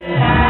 yeah,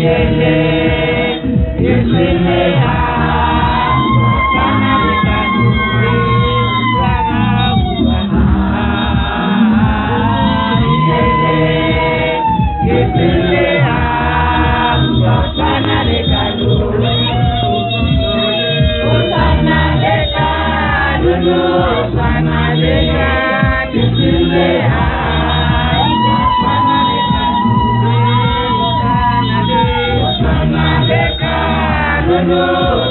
Hallelujah.